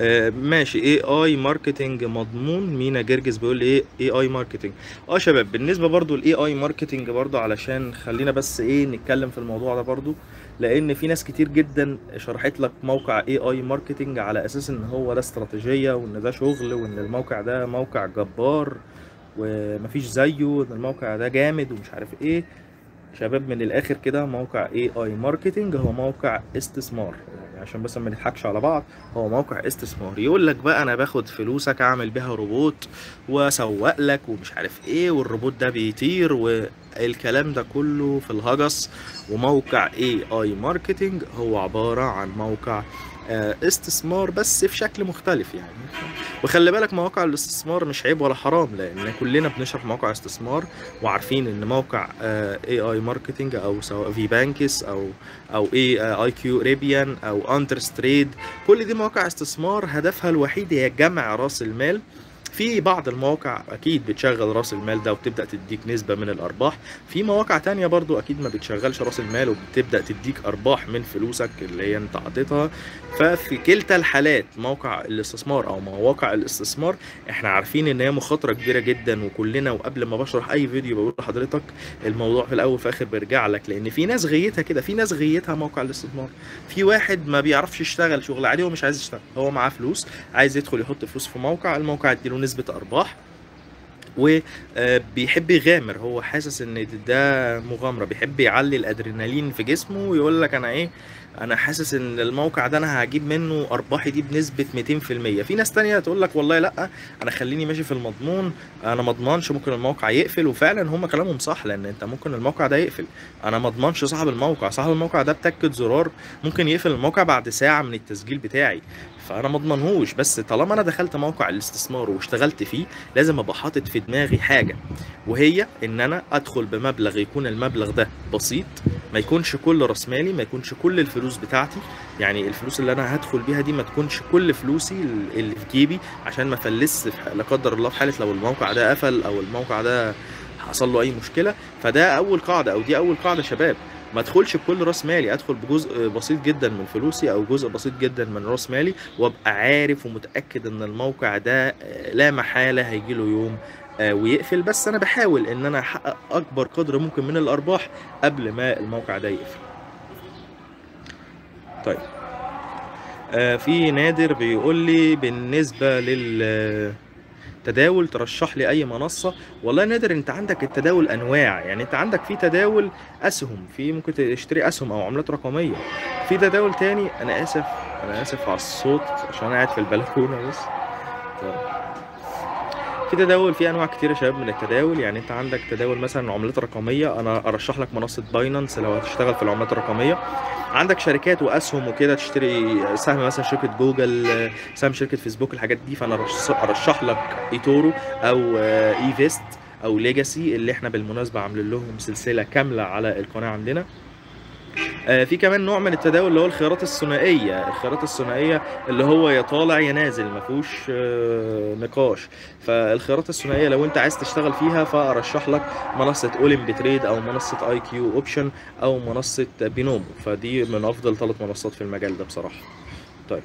آه ماشي. AI Marketing مضمون. مينا جرجس بيقول لي إيه AI Marketing آه شباب بالنسبة برضو ال AI Marketing برضو علشان خلينا بس إيه نتكلم في الموضوع ده برضو لأن في ناس كتير جدا شرحت لك موقع AI Marketing على أساس إن هو ده استراتيجية وإن ده شغل وإن الموقع ده موقع جبار ومفيش زيه ان الموقع ده جامد ومش عارف إيه. شباب من الآخر كده موقع AI Marketing هو موقع استثمار. يعني عشان بس ما نضحكش على بعض هو موقع استثمار. يقول لك بقى أنا باخد فلوسك أعمل بيها روبوت وأسوق لك ومش عارف إيه والروبوت ده بيطير والكلام ده كله في الهجس. وموقع AI Marketing هو عبارة عن موقع آه، استثمار بس في شكل مختلف يعني. وخلي بالك مواقع الاستثمار مش عيب ولا حرام لأن كلنا بنشرح مواقع استثمار وعارفين إن موقع AI Marketing أو سواء في بانكس أو أو اي اي كيو ريبيان أو انترس تريد كل دي مواقع استثمار هدفها الوحيد هي جمع رأس المال. في بعض المواقع أكيد بتشغل راس المال ده وبتبدأ تديك نسبة من الأرباح. في مواقع تانية برضو أكيد ما بتشغلش راس المال وبتبدأ تديك أرباح من فلوسك اللي هي أنت حاططها ففي كلتا الحالات موقع الاستثمار أو مواقع الاستثمار إحنا عارفين إن هي مخاطرة كبيرة جدا وكلنا وقبل ما بشرح أي فيديو بقول لحضرتك الموضوع في الأول وفي الآخر بيرجع لك. لأن في ناس غيتها كده في ناس غيتها موقع الاستثمار. في واحد ما بيعرفش يشتغل شغل عادي ومش عايز يشتغل هو معاه فلوس عايز يدخل يحط فلوس في موقع الموقع يديله نسبة أرباح وبيحب يغامر. هو حاسس إن ده مغامرة. بيحب يعلي الأدرينالين في جسمه ويقول لك أنا إيه أنا حاسس ان الموقع ده أنا هجيب منه ارباحي دي بنسبة 200% في ناس تانية تقول لك والله لا أنا خليني ماشي في المضمون أنا ما اضمنش ممكن الموقع يقفل وفعلا هم كلامهم صح لأن انت ممكن الموقع ده يقفل. أنا ما اضمنش صاحب الموقع صاحب الموقع ده بتكة زرار ممكن يقفل الموقع بعد ساعة من التسجيل بتاعي. فأنا ما اضمنهوش بس طالما أنا دخلت موقع الاستثمار واشتغلت فيه لازم أبقى حاطط في دماغي حاجة وهي إن أنا أدخل بمبلغ يكون المبلغ ده بسيط ما يكونش كل رأس مالي ما يكونش كل الفلوس بتاعتي. يعني الفلوس اللي أنا هدخل بيها دي ما تكونش كل فلوسي اللي في جيبي عشان ما افلس لا قدر الله في حالة لو الموقع ده قفل أو الموقع ده حصل له أي مشكلة. فده أول قاعدة أو دي أول قاعدة شباب. ما أدخلش بكل راس مالي أدخل بجزء بسيط جدا من فلوسي أو جزء بسيط جدا من راس مالي وأبقى عارف ومتأكد إن الموقع ده لا محالة هيجي له يوم ويقفل. بس أنا بحاول إن أنا أحقق أكبر قدر ممكن من الأرباح قبل ما الموقع ده يقفل. طيب. آه في نادر بيقول لي بالنسبة لل تداول ترشح لي أي منصة. والله نادر أنت عندك التداول أنواع. يعني أنت عندك في تداول أسهم في ممكن تشتري أسهم أو عملات رقمية. في تداول تاني أنا آسف أنا آسف على الصوت عشان أنا قاعد في البلكونة بس. طيب. في تداول في أنواع كتير يا شباب من التداول. يعني أنت عندك تداول مثلا عملات رقميه أنا أرشح لك منصة باينانس لو هتشتغل في العملات الرقمية. عندك شركات وأسهم وكده تشتري سهم مثلا شركة جوجل سهم شركة فيسبوك الحاجات دي. فأنا أرشح لك eToro أو ايفيست أو ليجاسي اللي إحنا بالمناسبة عاملين لهم سلسلة كاملة على القناة عندنا. في كمان نوع من التداول اللي هو الخيارات الثنائية. الخيارات الثنائية اللي هو يا طالع يا نازل ما فيهوش نقاش. فالخيارات الثنائية لو انت عايز تشتغل فيها فارشح لك منصة Olymp Trade أو منصة IQ Option أو منصة Binomo فدي من أفضل ثلاث منصات في المجال ده بصراحة. طيب.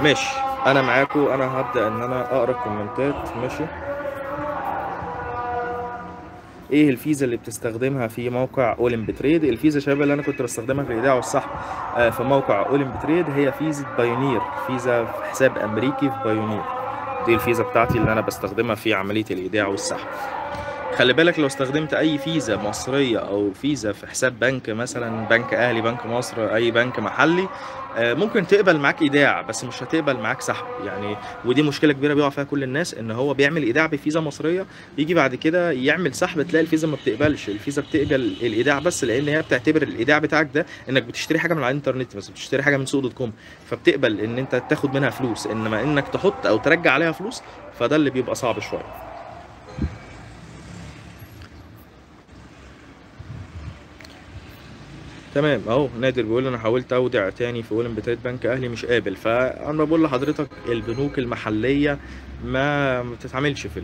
ماشي. أنا معاكم أنا هبدأ إن أنا أقرأ ال comments ماشي. إيه الفيزا اللي بتستخدمها في موقع Olymp Trade الفيزا شباب اللي أنا كنت بستخدمها في الإيداع والسحب في موقع Olymp Trade هي فيزا Payoneer فيزا في حساب أمريكي في Payoneer دي الفيزا بتاعتي اللي أنا بستخدمها في عملية الإيداع والسحب خلي بالك لو استخدمت أي فيزا مصرية أو فيزا في حساب بنك مثلا بنك أهلي بنك مصر أي بنك محلي ممكن تقبل معاك إيداع بس مش هتقبل معاك سحب. يعني ودي مشكلة كبيرة بيقع فيها كل الناس إن هو بيعمل إيداع بفيزا مصرية يجي بعد كده يعمل سحب تلاقي الفيزا ما بتقبلش. الفيزا بتقبل الإيداع بس لأن هي بتعتبر الإيداع بتاعك ده إنك بتشتري حاجة من على الإنترنت مثلا بتشتري حاجة من سوق dot com. فبتقبل إن أنت تاخد منها فلوس إنما إنك تحط أو ترجع عليها فلوس فده اللي بيبقى صعب شوية. تمام. أهو نادر بيقول أنا حاولت أودع تاني في اولمبي تريد بنك أهلي مش قابل. فأنا بقول لحضرتك البنوك المحلية ما بتتعملش في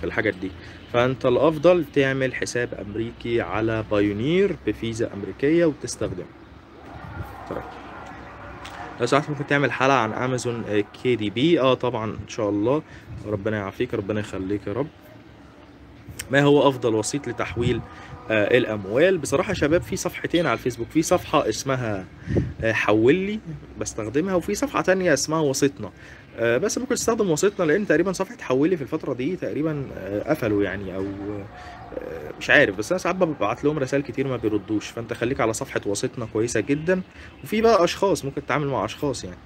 في الحاجات دي. فأنت الأفضل تعمل حساب أمريكي على بايونير بفيزا أمريكية وتستخدمه. طيب لو سمحت ممكن تعمل حلقة عن امازون كي دي بي آه طبعا إن شاء الله. ربنا يعافيك ربنا يخليك يا رب. ما هو أفضل وسيط لتحويل آه الأموال؟ بصراحة شباب في صفحتين على الفيسبوك في صفحة اسمها آه حول لي بستخدمها وفي صفحة تانية اسمها وسيطنا. آه بس ممكن تستخدم وسيطنا لأن تقريبا صفحة حول لي في الفترة دي تقريبا قفلوا يعني أو مش عارف. بس أنا ساعات ببعت لهم رسائل كتير ما بيردوش. فأنت خليك على صفحة وسيطنا كويسة جدا. وفي بقى أشخاص ممكن تتعامل مع أشخاص يعني.